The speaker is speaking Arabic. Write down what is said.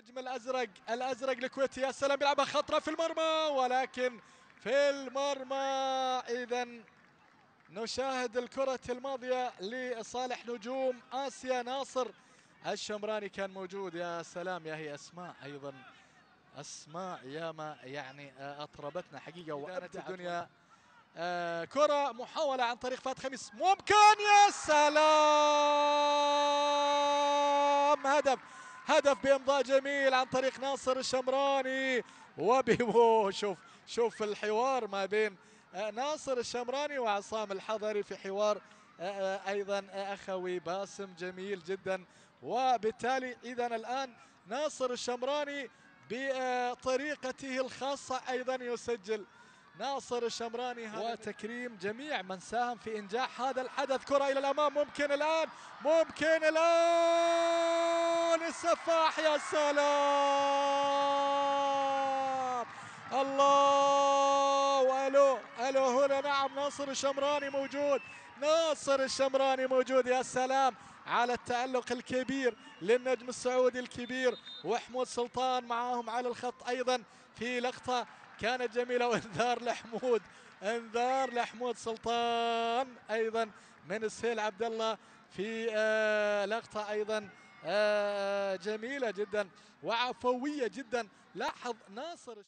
النجم الأزرق الأزرق الكويتي يا سلام يلعبها خطرة في المرمى ولكن في المرمى اذا نشاهد الكرة الماضية لصالح نجوم آسيا ناصر. الشمراني كان موجود يا سلام يا هي أسماء أيضا أسماء يا ما يعني آه، أطربتنا حقيقة وأبدت الدنيا. آه كرة محاولة عن طريق فات خميس. ممكن يا سلام هدف. هدف بإمضاء جميل عن طريق ناصر الشمراني. وبيبو شوف شوف الحوار ما بين آه، ناصر الشمراني وعصام الحضري في حوار آه، آه، أيضا أخوي باسم جميل جدا. وبالتالي اذا الآن ناصر الشمراني بطريقته الخاصة أيضا يسجل. ناصر الشمراني وتكريم جميع من ساهم في إنجاح هذا الحدث. كرة إلى الأمام ممكن الآن ممكن الآن! السفاح يا سلام. الله والو ألو هنا نعم ناصر الشمراني موجود. ناصر الشمراني موجود يا سلام. على التألق الكبير للنجم السعودي الكبير وحمود سلطان معاهم على الخط أيضا. في لقطة كانت جميلة وإنذار لحمود إنذار لحمود سلطان أيضا من سهيل عبد الله. في آه لقطة أيضا آه جميلة جدا وعفوية جدا. لاحظ ناصر